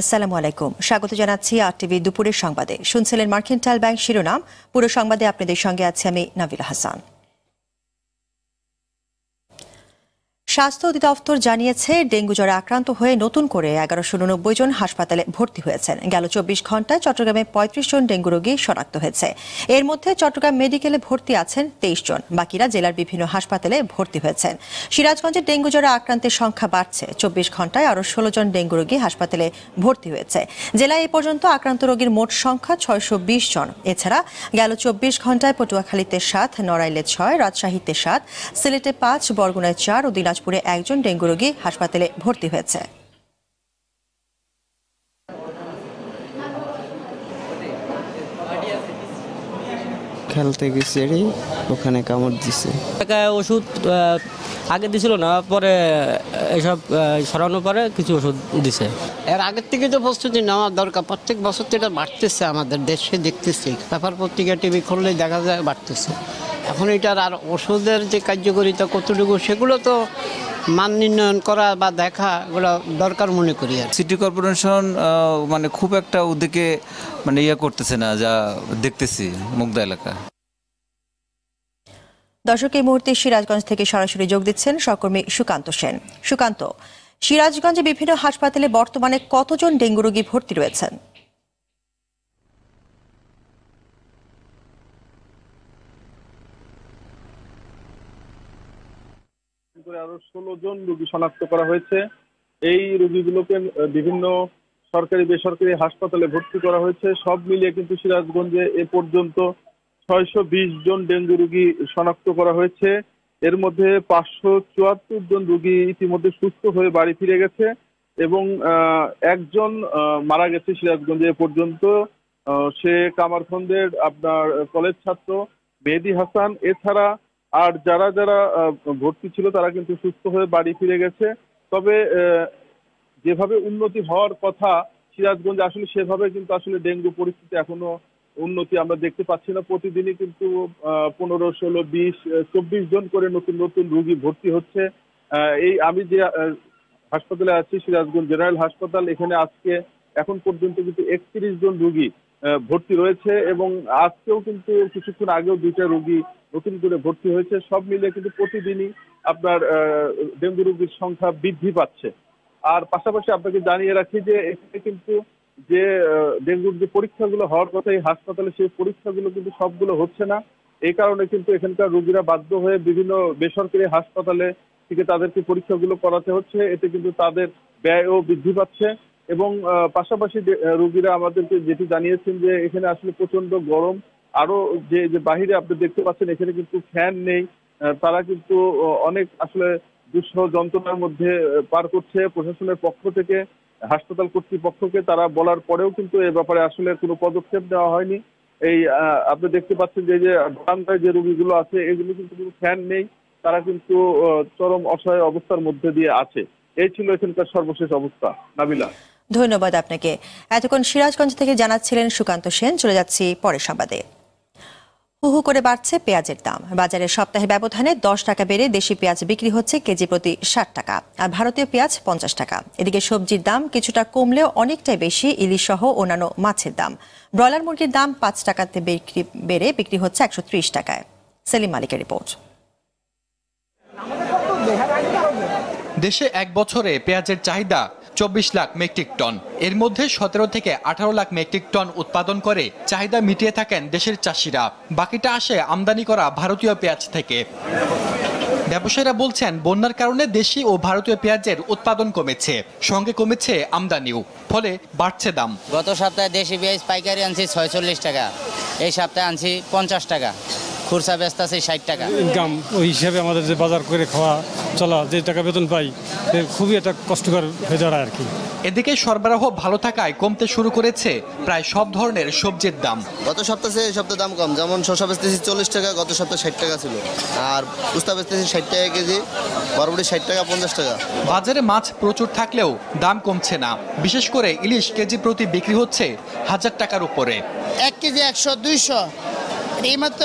আসসালামু আলাইকুম। স্বাগত জানাচ্ছি আর টিভি দুপুরের সংবাদে। শুনছিলেন মার্কেন্টাইল ব্যাংক শিরোনাম। পুরো সংবাদে আপনাদের সঙ্গে আছি আমি নাবিলা হাসান। স্বাস্থ্য অধিদপ্তর জানিয়েছে, ডেঙ্গু জ্বরে আক্রান্ত হয়ে নতুন করে এগারোশো উননব্বই জন হাসপাতালে ভর্তি হয়েছেন। গেল চব্বিশ ঘন্টায় চট্টগ্রামে পঁয়ত্রিশ জন ডেঙ্গু রোগী শনাক্ত হয়েছে। এর মধ্যে চট্টগ্রাম মেডিকেলে ভর্তি আছেন তেইশ জন, বাকিরা জেলার বিভিন্ন হাসপাতালে ভর্তি হয়েছেন। সিরাজগঞ্জে ডেঙ্গু জ্বরে আক্রান্তের সংখ্যা বাড়ছে। চব্বিশ ঘন্টায় আরও ষোলো জন ডেঙ্গু রোগী হাসপাতালে ভর্তি হয়েছে। জেলায় এ পর্যন্ত আক্রান্ত রোগীর মোট সংখ্যা ছয়শো বিশ জন। এছাড়া গেল চব্বিশ ঘন্টায় পটুয়াখালীতে সাত, নড়াইলে ছয়, রাজশাহীতে সাত, সিলেটে পাঁচ, বরগুনায় চার ও দিনাজপুরে একজন ডেঙ্গু রোগী হাসপাতালে ভর্তি হয়েছে। খেলতে গেছি রে ওখানে কামড় দিছে। ওষুধ আহ, আগে দিছিল না পরে এসব সরানোর পরে কিছু ওষুধ দিছে। এর আগের থেকে তো প্রস্তুতি নেওয়া দরকার প্রত্যেক বছর তো এটা বাড়তেছে আমাদের দেশে দেখতেছি। তারপর পত্রিকা টিভি খুললেই দেখা যায় বাড়তেছে। এখন এটার আর ওষুধের যে কার্যকরিতা কতটুকু সেগুলো তো মান নির্ণয়ন করা বা দেখা এগুলো দরকার মনে করি আর সিটি কর্পোরেশন মানে খুব একটা ওদিকে মানে ইয়ে করতেছে না যা দেখতেছি মুগ্ধা এলাকা। দর্শক এই মুহূর্তে সিরাজগঞ্জ থেকে সরাসরি যোগ দিচ্ছেন সহকর্মী সুকান্ত সেন। সুকান্ত সিরাজগঞ্জে বিভিন্ন হাসপাতালে বর্তমানে কতজন ডেঙ্গু রোগী ভর্তি রয়েছেন? করে আরও ষোলো জন রোগী শনাক্ত করা হয়েছে। এই রোগীগুলোকে বিভিন্ন সরকারি, বেসরকারি হাসপাতালে ভর্তি করা হয়েছে। সব মিলিয়ে কিন্তু সিরাজগঞ্জে এ পর্যন্ত ছয়শো বিশ জন ডেঙ্গু রোগী শনাক্ত করা হয়েছে। এর মধ্যে পাঁচশো চুয়াত্তর জন রোগী ইতিমধ্যে সুস্থ হয়ে বাড়ি ফিরে গেছে এবং একজন মারা গেছে সিরাজগঞ্জে এ পর্যন্ত। সে কামারখন্দের আপনার কলেজ ছাত্র মেহেদি হাসান। এছাড়া আর যারা যারা ভর্তি ছিল তারা কিন্তু সুস্থ হয়ে বাড়ি ফিরে গেছে। তবে যেভাবে উন্নতি হওয়ার কথা সিরাজগঞ্জে আসলে সেভাবে কিন্তু আসলে ডেঙ্গু পরিস্থিতি এখনও উন্নতি আমরা দেখতে পাচ্ছি না। প্রতিদিনই কিন্তু পনেরো, ষোলো, বিশ চব্বিশ জন করে নতুন নতুন রোগী ভর্তি হচ্ছে। এই আমি যে হাসপাতালে আছি, সিরাজগঞ্জ জেনারেল হাসপাতাল, এখানে আজকে এখন পর্যন্ত কিন্তু একত্রিশ জন রোগী ভর্তি রয়েছে এবং আজকেও কিন্তু কিছুক্ষণ আগেও দুইটা রোগী নতুন করে ভর্তি হয়েছে। সব মিলে কিন্তু প্রতিদিনই আপনার ডেঙ্গু রোগীর সংখ্যা বৃদ্ধি পাচ্ছে। আর পাশাপাশি আপনাকে জানিয়ে রাখি যে, এখানে কিন্তু যে ডেঙ্গুর যে পরীক্ষাগুলো হওয়ার কথা এই হাসপাতালে, সেই পরীক্ষাগুলো কিন্তু সবগুলো হচ্ছে না। এই কারণে কিন্তু এখানকার রোগীরা বাধ্য হয়ে বিভিন্ন বেসরকারি হাসপাতালে থেকে তাদেরকে পরীক্ষাগুলো করাতে হচ্ছে। এতে কিন্তু তাদের ব্যয়ও বৃদ্ধি পাচ্ছে। এবং পাশাপাশি রোগীরা আমাদেরকে যেটি জানিয়েছেন যে, এখানে আসলে প্রচণ্ড গরম। আরও যে যে বাহিরে আপনি দেখতে পাচ্ছেন, এখানে কিন্তু ফ্যান নেই। তারা কিন্তু অনেক আসলে দুঃসহ যন্ত্রণার মধ্যে পার করছে। প্রশাসনের পক্ষ থেকে, হাসপাতাল কর্তৃপক্ষকে তারা বলার পরেও কিন্তু এ ব্যাপারে আসলে কোনো পদক্ষেপ নেওয়া হয়নি। এই আপনি দেখতে পাচ্ছেন যে যে বারান্দায় যে রোগীগুলো আছে, এগুলো কিন্তু কোনো ফ্যান নেই। তারা কিন্তু চরম অসহায় অবস্থার মধ্যে দিয়ে আছে। এই ছিল এখানকার সর্বশেষ অবস্থা। নাবিলা। ধন্যবাদ আপনাকে। এতক্ষণ সিরাজগঞ্জ থেকে জানাচ্ছিলেন সুকান্ত সেন। চলে যাচ্ছি পরের সংবাদে। হু হু করে বাড়ছে পেঁয়াজের দাম। বাজারে সপ্তাহে ব্যবধানে দশ টাকা বেড়ে দেশি পেঁয়াজ বিক্রি হচ্ছে কেজি প্রতি ষাট টাকা আর ভারতীয় পেঁয়াজ পঞ্চাশ টাকা। এদিকে সবজির দাম কিছুটা কমলেও অনেকটাই বেশি ইলিশ সহ অন্যান্য মাছের দাম। ব্রয়লার মুরগির দাম পাঁচ টাকাতে বিক্রি বেড়ে বিক্রি হচ্ছে একশো ত্রিশ টাকায়। সেলিম মালিকের রিপোর্ট। দেশে এক বছরে পেঁয়াজের চাহিদা চব্বিশ লাখ মেট্রিক টন। এর মধ্যে সতেরো থেকে আঠারো লাখ মেট্রিক টন উৎপাদন করে চাহিদা মিটিয়ে থাকেন দেশের চাষিরা। বাকিটা আসে আমদানি করা ভারতীয় পেঁয়াজ থেকে। ব্যবসায়ীরা বলছেন, বন্যার কারণে দেশি ও ভারতীয় পেঁয়াজের উৎপাদন কমেছে, সঙ্গে কমেছে আমদানিও, ফলে বাড়ছে দাম। গত সপ্তাহে দেশি পেঁয়াজ পাইকারি আনছি ছয়চল্লিশ টাকা, এই সপ্তাহে আনছি পঞ্চাশ টাকা। খুরসা ব্যস্ত আছে ষাট টাকা। ইনকাম ওই হিসাবে আমাদের যে বাজার করে খাওয়া চলা যে টাকা বেতন পাই খুবই একটা কষ্টকর হয়ে দাঁড়ায় আর কি। এদিকে সরবরাহ ভালো থাকায় কমতে শুরু করেছে প্রায় সব ধরনের সবজির দাম। গত সপ্তাহে এই সপ্তাহে দাম কম যেমন শসা বেচতেছি চল্লিশ টাকা গত সপ্তাহে ষাট টাকা ছিল। আর উস্তা বেচতেছি ষাট টাকা কেজি বরবটি ষাট টাকা পঞ্চাশ টাকা। বাজারে মাছ প্রচুর থাকলেও দাম কমছে না। বিশেষ করে ইলিশ কেজি প্রতি বিক্রি হচ্ছে হাজার টাকার উপরে। এক কেজি একশো দুইশো। এই মাত্র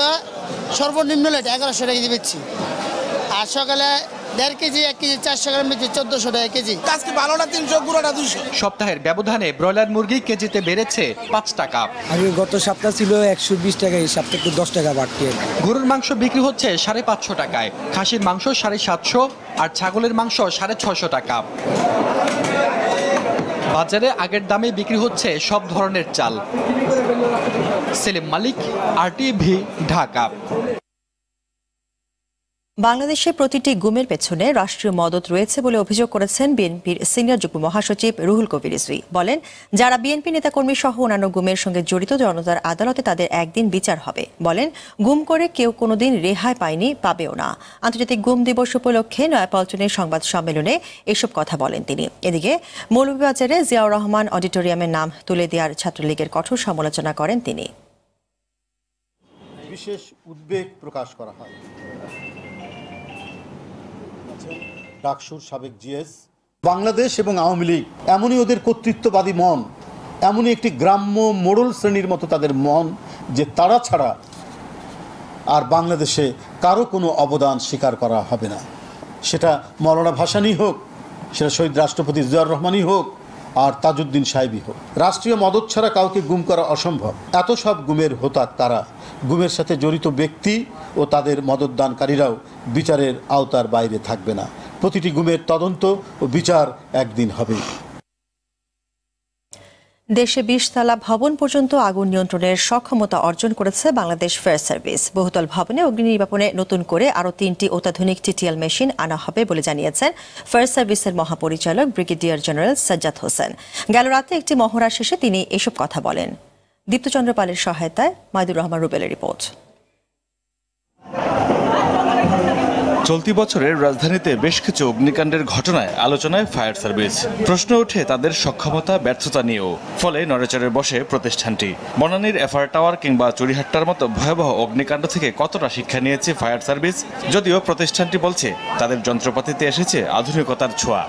সর্বনিম্ন রেট এগারোশো টাকা দিয়ে বেচছি। আর সকালে দেড় কেজি এক কেজি চারশো গ্রাম বেশি চোদ্দশো টাকা কেজি। আজকে ভালোটা তিনশো গুঁড়োটা দুইশো। সপ্তাহের ব্যবধানে ব্রয়লার মুরগি কেজিতে বেড়েছে পাঁচ টাকা। আগে গত সপ্তাহ ছিল একশো বিশ টাকা এই সপ্তাহে একটু দশ টাকা বাড়তি গরুর মাংস বিক্রি হচ্ছে সাড়ে পাঁচশো টাকায় খাসির মাংস সাড়ে সাতশো আর ছাগলের মাংস সাড়ে ছশো টাকা। বাজারে আগের দামে বিক্রি হচ্ছে সব ধরনের চাল। সেলিম মালিক আরটিভি ঢাকা। বাংলাদেশে প্রতিটি গুমের পেছনে রাষ্ট্রীয় মদত রয়েছে বলে অভিযোগ করেছেন বিএনপির সিনিয়র যুগ্ম মহাসচিব রুহুল কবির রিজভী। বলেন, যারা বিএনপি নেতাকর্মী সহ অন্যান্য গুমের সঙ্গে জড়িত জনতার আদালতে তাদের একদিন বিচার হবে। বলেন, গুম করে কেউ কোনোদিন রেহাই পায়নি, পাবেও না। আন্তর্জাতিক গুম দিবস উপলক্ষে নয়াপল্টনের সংবাদ সম্মেলনে এসব কথা বলেন তিনি। এদিকে, মৌলভীবাজারে জিয়াউর রহমান অডিটোরিয়ামের নাম তুলে দেওয়ার ছাত্রলীগের কঠোর সমালোচনা করেন তিনি। বিশেষ উদ্বেগ প্রকাশ করা হয়। ডাকসুর সাবেক জিএস। বাংলাদেশ এবং আওয়ামী লীগ এমনই ওদের কর্তৃত্ববাদী মন, এমনই একটি গ্রাম্য মোড়ল শ্রেণির মতো তাদের মন যে তারা ছাড়া আর বাংলাদেশে কারও কোনো অবদান স্বীকার করা হবে না। সেটা মৌলানা ভাসানি হোক, সেটা শহীদ রাষ্ট্রপতি জিয়াউর রহমানই হোক, আর তাজউদ্দিন সাহেবই হোক। রাষ্ট্রীয় মদত ছাড়া কাউকে গুম করা অসম্ভব। এত সব গুমের হোতাক তারা। গুমের সাথে জড়িত ব্যক্তি ও তাদের মদতদানকারীরাও বিচারের আওতার বাইরে থাকবে না। প্রতিটি গুমের তদন্ত ও বিচার একদিন হবে। দেশে বিশতলা ভবন পর্যন্ত আগুন নিয়ন্ত্রণের সক্ষমতা অর্জন করেছে বাংলাদেশ ফায়ার সার্ভিস। বহুতল ভবনে অগ্নি নির্বাপনে নতুন করে আরও তিনটি অত্যাধুনিক টিটিএল মেশিন আনা হবে বলে জানিয়েছেন ফায়ার সার্ভিসের মহাপরিচালক ব্রিগেডিয়ার জেনারেল সাজ্জাদ হোসেন। গেল রাতে একটি মহড়া শেষে তিনি এসব কথা বলেন। দীপ্তচন্দ্র পালের সহায়তায় মাইদুর রহমান রুবেলের রিপোর্ট। চলতি বছরের রাজধানীতে বেশ কিছু অগ্নিকাণ্ডের ঘটনায় আলোচনায় ফায়ার সার্ভিস। প্রশ্ন ওঠে তাদের সক্ষমতা, ব্যর্থতা নিয়েও। ফলে নড়েচড়ে বসে প্রতিষ্ঠানটি। বনানীর এফআর টাওয়ার কিংবা চুরিহাট্টার মতো ভয়াবহ অগ্নিকাণ্ড থেকে কতটা শিক্ষা নিয়েছে ফায়ার সার্ভিস? যদিও প্রতিষ্ঠানটি বলছে, তাদের যন্ত্রপাতিতে এসেছে আধুনিকতার ছোঁয়া।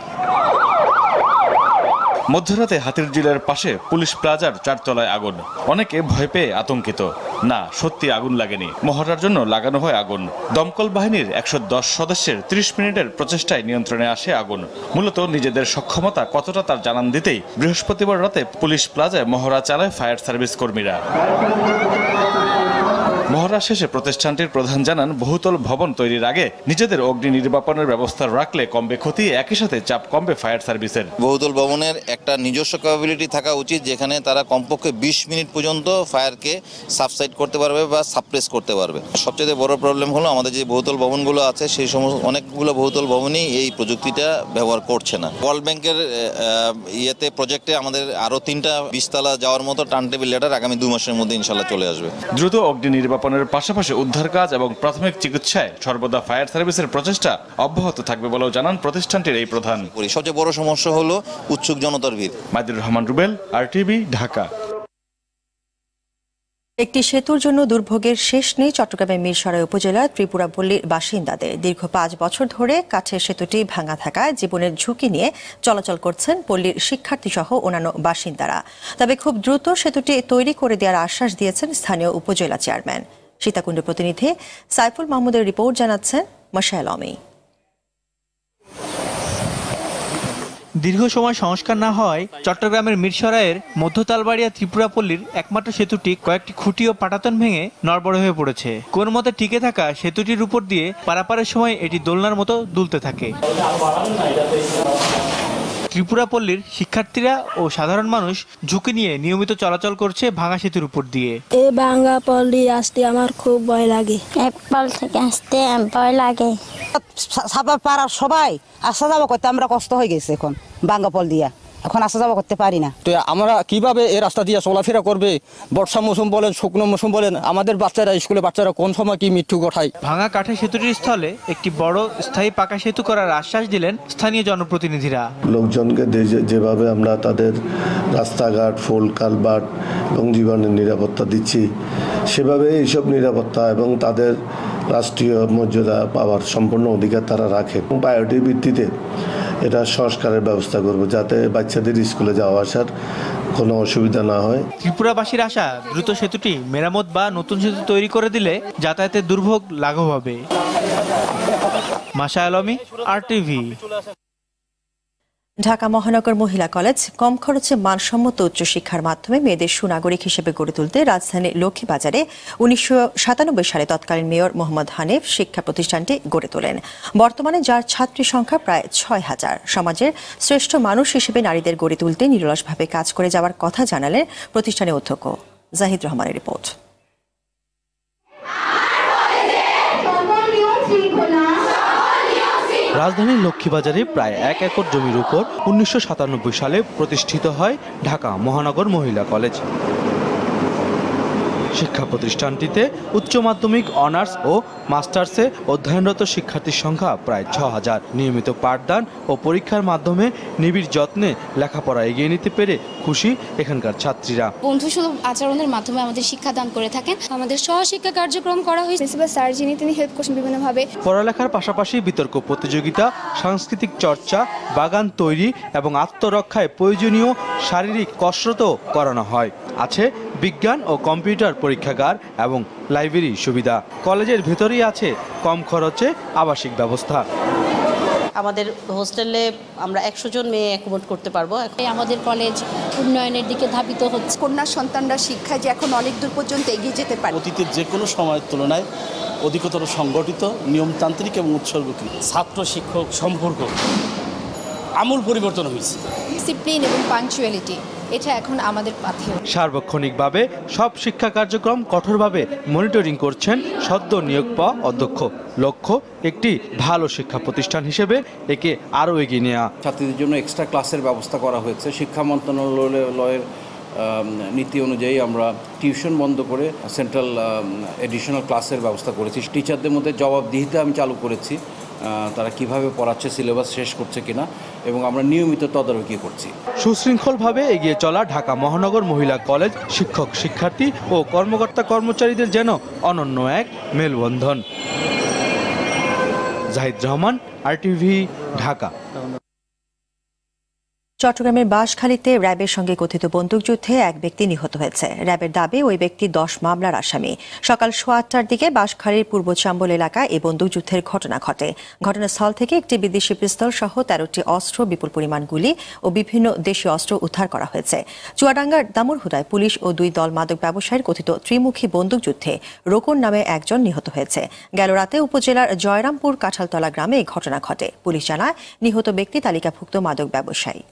মধ্যরাতে হাতির জিলের পাশে পুলিশ প্লাজার চারতলায় আগুন। অনেকে ভয় পেয়ে আতঙ্কিত। না, সত্যি আগুন লাগেনি। মহড়ার জন্য লাগানো হয় আগুন। দমকল বাহিনীর একশো দশ সদস্যের ত্রিশ মিনিটের প্রচেষ্টায় নিয়ন্ত্রণে আসে আগুন। মূলত নিজেদের সক্ষমতা কতটা তার জানান দিতেই বৃহস্পতিবার রাতে পুলিশ প্লাজায় মহড়া চালায় ফায়ার সার্ভিস কর্মীরা। মহড়া শেষে প্রতিষ্ঠানটির প্রধান জানান বহুতল ভবন তৈরির আগে নিজেদের অগ্নি নির্বাপনের ব্যবস্থা রাখলে কমবে ক্ষতি একই সাথে চাপ কমবে ফায়ার সার্ভিসের। বহুতল ভবনের একটা নিজস্ব ক্যাপাবিলিটি থাকা উচিত যেখানে তারা কমপক্ষে বিশ মিনিট পর্যন্ত ফায়ারকে সাবসাইড করতে পারবে বা সাপ্রেস করতে পারবে। সবচেয়ে বড় প্রবলেম হলো আমাদের যে বহুতল ভবনগুলো আছে সেই সমস্ত অনেকগুলো বহুতল ভবনই এই প্রযুক্তিটা ব্যবহার করছে না। ওয়ার্ল্ড ব্যাংকের ইয়েতে প্রজেক্টে আমাদের আরও তিনটা বিশতলা যাওয়ার মতো টার্ন টেবিল লেটার আগামী দু মাসের মধ্যে ইনশাল্লাহ চলে আসবে। দ্রুত অগ্নি নির্বাপনের পাশাপাশি উদ্ধার কাজ এবং প্রাথমিক চিকিৎসায় সর্বদা ফায়ার সার্ভিসের প্রচেষ্টা অব্যাহত থাকবে বলেও জানান প্রতিষ্ঠানটির এই প্রধান। সবচেয়ে বড় সমস্যা হলো উৎসুক জনতার ভিড়। মাইদুর রহমান রুবেল আরটিভি ঢাকা। একটি সেতুর জন্য দুর্ভোগের শেষ নেই চট্টগ্রামের মিরসরাই উপজেলার ত্রিপুরাপল্লীর বাসিন্দাদের। দীর্ঘ পাঁচ বছর ধরে কাঠের সেতুটি ভাঙা থাকায় জীবনের ঝুঁকি নিয়ে চলাচল করছেন পল্লীর শিক্ষার্থী সহ অন্যান্য বাসিন্দারা। তবে খুব দ্রুত সেতুটি তৈরি করে দেওয়ার আশ্বাস দিয়েছেন স্থানীয় উপজেলা চেয়ারম্যান। সীতাকুণ্ড প্রতিনিধি সাইফুল মাহমুদের রিপোর্ট জানাচ্ছেন মশায়েল অমি। দীর্ঘ সময় সংস্কার না হয়, চট্টগ্রামের মিরসরাইয়ের মধ্যতালবাড়িয়া ত্রিপুরাপল্লীর একমাত্র সেতুটি কয়েকটি খুঁটি ও পাটাতন ভেঙে নড়বড় হয়ে পড়েছে। কোন মতে টিকে থাকা সেতুটির উপর দিয়ে পারাপারের সময় এটি দোলনার মতো দুলতে থাকে। ত্রিপুরাপল্লীর শিক্ষার্থীরা ও সাধারণ মানুষ ঝুঁকি নিয়ে নিয়মিত চলাচল করছে ভাঙা সেতুর উপর দিয়ে। এ ভাঙা পল্লী আসতে আমার খুব ভয় লাগে। এক পাল থেকে আসতে ভয় লাগে। সাদা পাড়ার সবাই আসা যাওয়া করতে আমরা কষ্ট হয়ে গেছে এখন ভাঙ্গা পল দিয়া। এখন আসা যাওয়া করতে পারি না। তো আমরা কীভাবে এই রাস্তা দিয়ে চলাফেরা করবে? বর্ষা মৌসুম বলেন শুকনো মৌসুম বলেন আমাদের বাচ্চারা স্কুলে বাচ্চারা কোন সময় কি মৃত্যু ঘটায়? ভাঙা কাঠের সেতুটির স্থলে একটি বড় স্থায়ী পাকা সেতু করার আশ্বাস দিলেন স্থানীয় জনপ্রতিনিধিরা। লোকজনকে যেভাবে আমরা তাদের রাস্তাঘাট ফুল কালবাট এবং জীবনের নিরাপত্তা দিচ্ছি সেভাবে এইসব নিরাপত্তা এবং তাদের রাষ্ট্রীয় মর্যাদা পাওয়ার সম্পূর্ণ অধিকার তারা রাখে। বায়োটির ভিত্তিতে এটা সংস্কারের ব্যবস্থা করব যাতে বাচ্চাদের স্কুলে যাওয়া আসার কোনো অসুবিধা না হয়। ত্রিপুরাবাসীর আশা, দ্রুত সেতুটি, মেরামত বা নতুন সেতু তৈরি করে দিলে যাতায়াতের দুর্ভোগ লাঘব হবে। মাসা আলমী আর টিভি ঢাকা মহানগর মহিলা কলেজ কম খরচে মানসম্মত উচ্চশিক্ষার মাধ্যমে মেয়েদের সুনাগরিক হিসেবে গড়ে তুলতে রাজধানীর লক্ষ্মীবাজারে উনিশশো সাতানব্বই সালে তৎকালীন মেয়র মোহাম্মদ হানিফ শিক্ষা প্রতিষ্ঠানটি গড়ে তোলেন। বর্তমানে যার ছাত্রী সংখ্যা প্রায় ছয় হাজার। সমাজের শ্রেষ্ঠ মানুষ হিসেবে নারীদের গড়ে তুলতে নিরলসভাবে কাজ করে যাওয়ার কথা জানালেন প্রতিষ্ঠানের অধ্যক্ষ জাহিদ রহমানের রিপোর্ট। রাজধানীর লক্ষ্মীবাজারে প্রায় এক একর জমির উপর উনিশশো সাতানব্বই সালে প্রতিষ্ঠিত হয় ঢাকা মহানগর মহিলা কলেজ। শিক্ষা প্রতিষ্ঠানটিতে উচ্চ মাধ্যমিক অনার্স ও মাস্টার্সে অধ্যয়নরত শিক্ষার্থীর সংখ্যা প্রায় ছ হাজার নিয়মিত পাঠদান ও পরীক্ষার মাধ্যমে নিবিড় যত্নে লেখাপড়া এগিয়ে নিতে পেরে খুশি এখানকার ছাত্রীরা। বন্ধুসুলভ আচরণের মাধ্যমে আমাদের শিক্ষাদান করে থাকেন। আমাদের সহশিক্ষা কার্যক্রম করা হয়েছে। প্রিন্সিপাল স্যার যিনি তিনি হেল্প করছেন বিভিন্নভাবে পড়ালেখার পাশাপাশি বিতর্ক প্রতিযোগিতা সাংস্কৃতিক চর্চা বাগান তৈরি এবং আত্মরক্ষায় প্রয়োজনীয় শারীরিক কসরতও করানো হয়। আছে বিজ্ঞান ও কম্পিউটার পরীক্ষাগার এবং লাইব্রেরি সুবিধা। কলেজের ভেতরেই আছে কম খরচে আবাসিক ব্যবস্থা। আমাদের হোস্টেলে আমরা একশো জন মেয়ে অ্যাকোমোড করতে পারব। আমাদের কলেজ উন্নয়নের দিকে ধাবিত হচ্ছে। কন্যা সন্তানরা শিক্ষায় যে এখন অনেক দূর পর্যন্ত এগিয়ে যেতে পারে। অতীতের যে কোনো সময়ের তুলনায় অধিকতর সংগঠিত নিয়মতান্ত্রিক এবং উৎসর্গকৃত। ছাত্র শিক্ষক সম্পর্ক আমূল পরিবর্তন হয়েছে। ডিসিপ্লিন এবং পাংচুয়ালিটি এটা এখন আমাদের পাথেয় সার্বক্ষণিকভাবে সব শিক্ষা কার্যক্রম কঠোরভাবে মনিটরিং করছেন সদ্য নিয়োগ পাওয়া অধ্যক্ষ। লক্ষ্য একটি ভালো শিক্ষা প্রতিষ্ঠান হিসেবে একে আরও এগিয়ে নেওয়া ছাত্রীদের জন্য এক্সট্রা ক্লাসের ব্যবস্থা করা হয়েছে। শিক্ষা মন্ত্রণালয়ের নীতি অনুযায়ী আমরা টিউশন বন্ধ করে সেন্ট্রাল এডিশনাল ক্লাসের ব্যবস্থা করেছি। টিচারদের মধ্যে জবাবদিহিতা আমি চালু করেছি। তারা কীভাবে পড়াচ্ছে, সিলেবাস শেষ করছে কিনা, এবং আমরা নিয়মিত তদারকি করছি। সুশৃঙ্খলভাবে এগিয়ে চলা ঢাকা মহানগর মহিলা কলেজ শিক্ষক, শিক্ষার্থী ও কর্মকর্তা কর্মচারীদের যেন অনন্য এক মেলবন্ধন। জাহিদ রহমান আরটিভি ঢাকা। চট্টগ্রামের বাঁশখালীতে র্যাবের সঙ্গে কথিত বন্দুকযুদ্ধে এক ব্যক্তি নিহত হয়েছে। র্যাবের দাবি, ওই ব্যক্তি দশ মামলার আসামি। সকাল সোয়া আটটার দিকে বাঁশখালীর পূর্ব চাম্বল এলাকায় এই বন্দুকযুদ্ধের ঘটনা ঘটে। ঘটনাস্থল থেকে একটি বিদেশি পিস্তল সহ তেরোটি অস্ত্র, বিপুল পরিমাণ গুলি ও বিভিন্ন দেশীয় অস্ত্র উদ্ধার করা হয়েছে। চুয়াডাঙ্গার দামুরহুদায় পুলিশ ও দুই দল মাদক ব্যবসায়ীর কথিত ত্রিমুখী বন্দুকযুদ্ধে রোকন নামে একজন নিহত হয়েছে। গেল রাতে উপজেলার জয়রামপুর কাঁঠালতলা গ্রামে এই ঘটনা ঘটে। পুলিশ জানায়, নিহত ব্যক্তি তালিকাভুক্ত মাদক ব্যবসায়ী।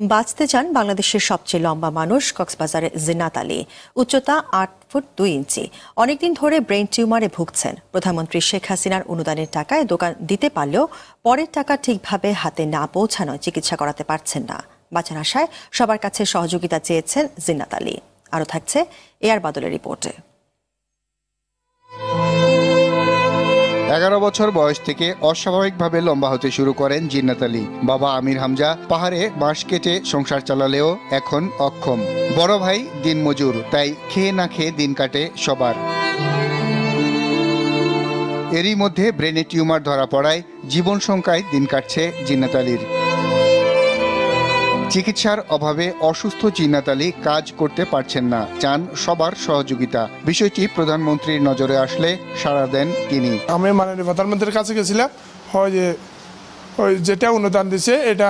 বাঁচতে চান বাংলাদেশের সবচেয়ে লম্বা মানুষ কক্সবাজারের জিন্নাত আলী। উচ্চতা আট ফুট দুই ইঞ্চি। অনেকদিন ধরে ব্রেন টিউমারে ভুগছেন। প্রধানমন্ত্রী শেখ হাসিনার অনুদানের টাকায় দোকান দিতে পারলেও পরের টাকা ঠিকভাবে হাতে না পৌঁছানোয় চিকিৎসা করাতে পারছেন না। বাঁচার আশায় সবার কাছে সহযোগিতা চেয়েছেন জিন্নাত আলী। আরও থাকছে এয়ার বাদলের রিপোর্টে। এগারো বছর বয়স থেকে অস্বাভাবিকভাবে লম্বা হতে শুরু করেন জিন্নাত আলী বাবা আমির হামজা পাহাড়ে বাঁশ কেটে সংসার চালালেও এখন অক্ষম। বড় ভাই দিনমজুর তাই খেয়ে না খেয়ে দিন কাটে সবার। এরই মধ্যে ব্রেনে টিউমার ধরা পড়ায় জীবন সংখ্যায় দিন কাটছে জিন্নাত আলীর চিকিৎসার অভাবে অসুস্থ জিন্নাত আলী কাজ করতে পারছেন না, চান সবার সহযোগিতা। বিষয়টি প্রধানমন্ত্রীর নজরে আসলে সাড়া দেন তিনি। আমি মাননীয় প্রধানমন্ত্রীর কাছে গেছিলাম, হয় যে, ওই যেটা অনুদান দিছে, এটা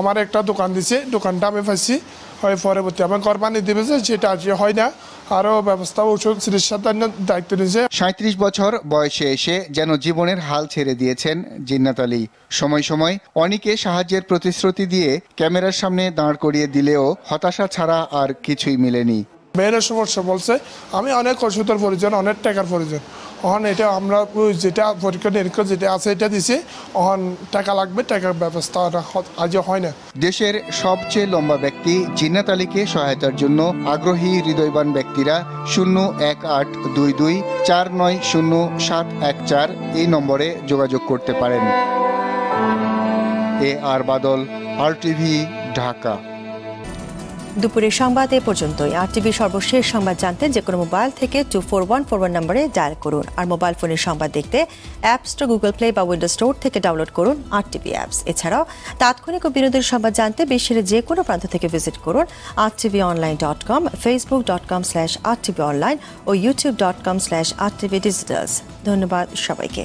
আমার একটা দোকান দিছে, দোকানটা আমি পাইছি, হয় পরবর্তী আমার কোরবানি দিবে সেটা হয় না আরও ব্যবস্থা ওষুধ চিকিৎসার দায়িত্ব নিয়েছে। সাঁত্রিশ বছর বয়সে এসে যেন জীবনের হাল ছেড়ে দিয়েছেন জিন্নাত আলী। সময় সময় অনেকে সাহায্যের প্রতিশ্রুতি দিয়ে ক্যামেরার সামনে দাঁড় করিয়ে দিলেও হতাশা ছাড়া আর কিছুই মিলেনি। মেয়েরা সমস্যা বলছে আমি অনেক ওষুধের প্রয়োজন অনেক টাকার প্রয়োজন। অহন এটা আমরা যেটা পরীক্ষা নিরীক্ষা যেটা আছে এটা দিছি, অহন টাকা লাগবে, টাকার ব্যবস্থা আজও হয় না। দেশের সবচেয়ে লম্বা ব্যক্তি জিন্নাত আলীকে সহায়তার জন্য আগ্রহী হৃদয়বান ব্যক্তিরা শূন্য এক আট দুই দুই চার নয় শূন্য সাত এক চার এই নম্বরে যোগাযোগ করতে পারেন। A R Badal R TV Dhaka. দুপুরের সংবাদ এ পর্যন্তই। আর টিভি সর্বশেষ সংবাদ জানতে যে কোনো মোবাইল থেকে two four one four one নম্বরে ডায়াল করুন। আর মোবাইল ফোনের সংবাদ দেখতে অ্যাপ স্টোর, গুগল প্লে বা উইন্ডো স্টোর থেকে ডাউনলোড করুন আর টিভি অ্যাপস। এছাড়াও তাৎক্ষণিক ও বিনোদনের সংবাদ জানতে বিশ্বের যে কোনো প্রান্ত থেকে ভিজিট করুন R TV online dot com Facebook dot com slash R TV online ও YouTube dot com slash R TV digitals ধন্যবাদ সবাইকে।